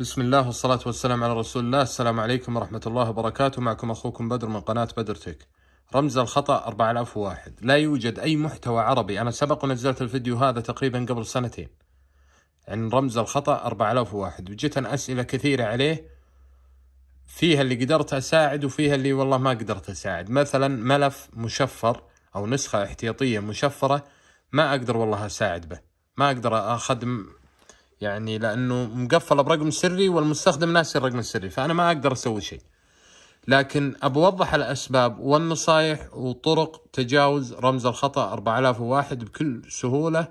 بسم الله والصلاة والسلام على رسول الله السلام عليكم ورحمة الله وبركاته معكم أخوكم بدر من قناة بدر تك رمز الخطأ 4001 لا يوجد أي محتوى عربي أنا سبق ونزلت الفيديو هذا تقريبا قبل سنتين عن رمز الخطأ 4001 وجيت أسئلة كثيرة عليه فيها اللي قدرت أساعد وفيها اللي والله ما قدرت أساعد مثلا ملف مشفر أو نسخة احتياطية مشفرة ما أقدر والله أساعد به ما أقدر أخدم يعني لأنه مقفلة برقم سري والمستخدم ناسي الرقم السري فأنا ما أقدر أسوي شيء. لكن ابوضح الأسباب والنصائح وطرق تجاوز رمز الخطأ 4001 بكل سهولة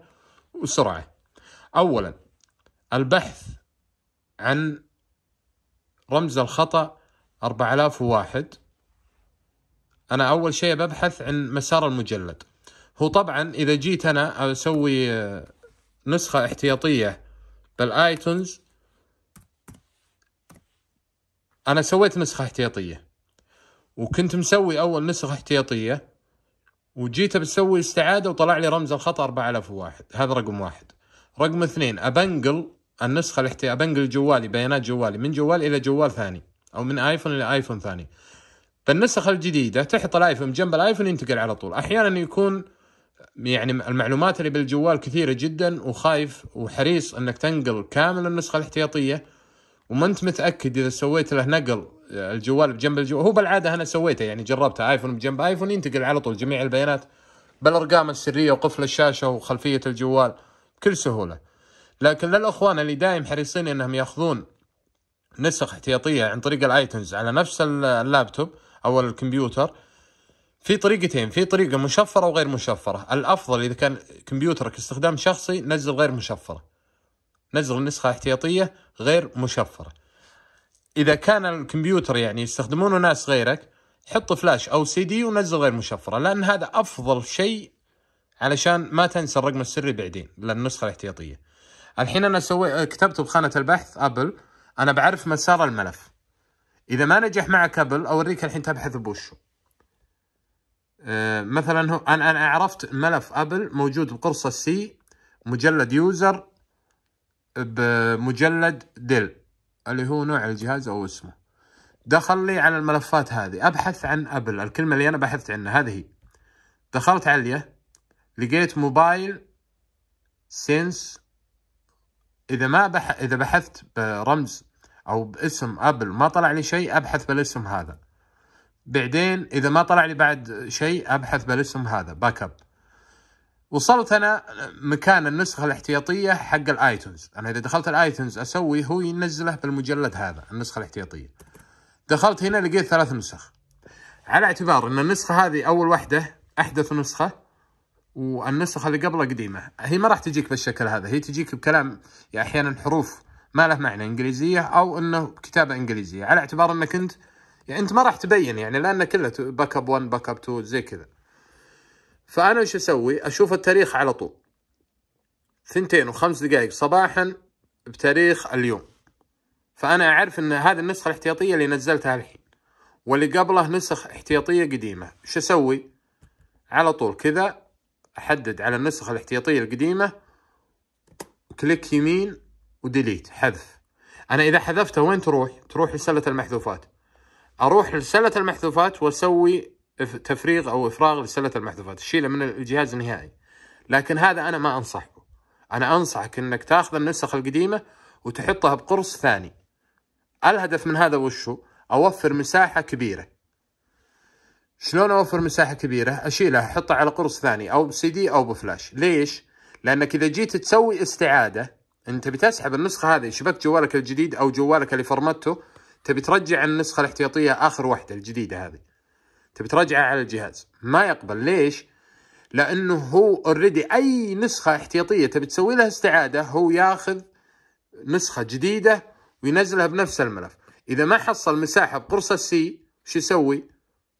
وسرعة. اولا البحث عن رمز الخطأ 4001 أنا أول شيء ببحث عن مسار المجلد. هو طبعا إذا جيت أنا أسوي نسخة احتياطية بال iTunes أنا سويت نسخة احتياطية وكنت مسوي أول نسخة احتياطية وجيت بسوي استعادة وطلع لي رمز الخطا 4001 هذا رقم واحد. رقم اثنين أبنقل النسخة الاحتياطيه أبنقل جوالي بيانات جوالي من جوال إلى جوال ثاني أو من آيفون إلى آيفون ثاني. فالنسخة الجديدة تحط الآيفون جنب الآيفون ينتقل على طول. أحيانا يكون يعني المعلومات اللي بالجوال كثيرة جدا وخايف وحريص إنك تنقل كامل النسخة الاحتياطية. وما أنت متأكد إذا سويت له نقل الجوال بجنب الجوال. هو بالعادة أنا سويته يعني جربته آيفون بجنب آيفون ينتقل على طول جميع البيانات بالأرقام السرية وقفل الشاشة وخلفية الجوال بكل سهولة. لكن للأخوان اللي دايم حريصين إنهم يأخذون نسخ احتياطية عن طريق ال iTunes على نفس اللابتوب أو الكمبيوتر في طريقتين في طريقة مشفرة وغير مشفرة. الأفضل إذا كان كمبيوترك استخدام شخصي نزل غير مشفرة. نزل النسخة احتياطية غير مشفرة. إذا كان الكمبيوتر يعني يستخدمونه ناس غيرك حط فلاش أو سي دي ونزل غير مشفرة. لأن هذا أفضل شيء علشان ما تنسى الرقم السري بعدين للنسخة الاحتياطية. الحين أنا سوي كتبته بخانة البحث Apple. أنا بعرف مسار الملف. إذا ما نجح معك Apple أوريك الحين تبحث بوشه مثلا هو أنا أنا عرفت ملف Apple موجود بقرصة C مجلد user بمجلد Dell اللي هو نوع الجهاز أو اسمه. دخل لي على الملفات هذه. أبحث عن Apple الكلمة اللي أنا بحثت عنها هذه هي. دخلت عليه لقيت Mobile Sync. إذا ما بح... إذا بحثت برمز أو باسم Apple ما طلع لي شيء أبحث بالاسم هذا. بعدين إذا ما طلع لي بعد شيء أبحث بالاسم هذا backup وصلت أنا مكان النسخة الاحتياطية حق ال iTunes. أنا إذا دخلت ال iTunes أسوي هو ينزله بالمجلد هذا النسخة الاحتياطية. دخلت هنا لقيت ثلاث نسخ. على اعتبار إن النسخة هذه أول واحدة أحدث نسخة والنسخة اللي قبلها قديمة. هي ما راح تجيك بالشكل هذا هي تجيك بكلام يعني أحيانا حروف ما له معنى إنجليزية أو إنه كتابة إنجليزية. على اعتبار إنك أنت يعني أنت ما راح تبين يعني لأن كله backup 1 backup 2 زي كذا فأنا إيش أسوي؟ أشوف التاريخ على طول ثنتين وخمس دقائق صباحا بتاريخ اليوم فأنا أعرف إن هذه النسخة الاحتياطية اللي نزلتها الحين واللي قبله نسخ احتياطية قديمة إيش أسوي؟ على طول كذا أحدد على النسخة الاحتياطية القديمة كليك يمين وديليت حذف أنا إذا حذفتها وين تروح؟ تروح لسله المحذوفات أروح لسلة المحذوفات وأسوي تفريغ أو إفراغ لسلة المحذوفات تشيله من الجهاز النهائي. لكن هذا أنا ما انصح أنا أنصحك إنك تأخذ النسخ القديمة وتحطها بقرص ثاني. الهدف من هذا وشو؟ أوفر مساحة كبيرة. شلون أوفر مساحة كبيرة؟ اشيلها أحطها على قرص ثاني أو بسي دي أو بفلاش ليش؟ لأنك إذا جيت تسوي استعادة أنت بتسحب النسخة هذه شبكت جوالك الجديد أو جوالك اللي فرمته تبي ترجع النسخة الاحتياطية آخر واحدة الجديدة هذه. تبي ترجعها على الجهاز. ما يقبل. ليش؟ لأنه هو already أي نسخة احتياطية تبي تسوي لها استعادة هو ياخذ نسخة جديدة وينزلها بنفس الملف. إذا ما حصل مساحة بقرصة C شو يسوي؟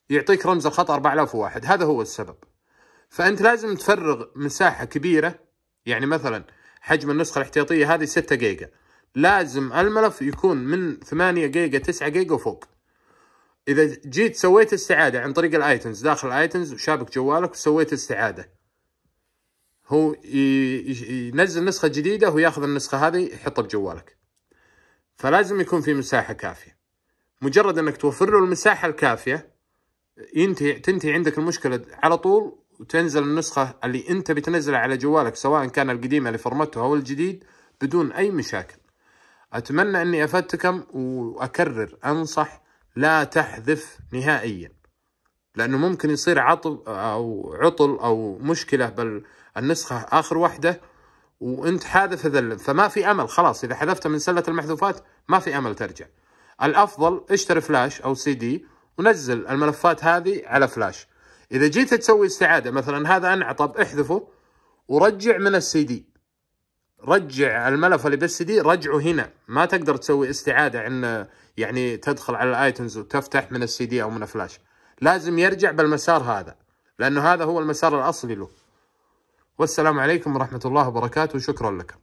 يعطيك رمز الخطأ 4001 هذا هو السبب. فأنت لازم تفرغ مساحة كبيرة. يعني مثلا حجم النسخة الاحتياطية هذه 6 جيجا. لازم الملف يكون من 8 جيجا 9 جيجا وفوق. إذا جيت سويت استعادة عن طريق ال iTunes داخل ال iTunes وشابك جوالك وسويت استعادة. هو ينزل نسخة جديدة وياخذ النسخة هذه يحطها بجوالك. فلازم يكون في مساحة كافية. مجرد إنك توفر له المساحة الكافية ينتهي تنتهي عندك المشكلة على طول وتنزل النسخة اللي أنت بتنزلها على جوالك سواء كان القديم اللي فرمته أو الجديد بدون أي مشاكل. أتمنى أني أفدتكم وأكرر أنصح لا تحذف نهائيا لأنه ممكن يصير عطل أو عطل أو مشكلة بالنسخه آخر واحدة وأنت حاذف هذا فما في أمل خلاص إذا حذفت من سلة المحذوفات ما في أمل ترجع. الأفضل اشتري فلاش أو سي دي ونزل الملفات هذه على فلاش. إذا جيت تسوي استعادة مثلا هذا انعطب احذفه ورجع من السي دي. رجع الملف اللي بالسي دي رجعه هنا. ما تقدر تسوي استعادة عن يعني تدخل على ال iTunes وتفتح من السي دي أو من فلاش لازم يرجع بالمسار هذا لأنه هذا هو المسار الأصلي له. والسلام عليكم ورحمة الله وبركاته شكرا لكم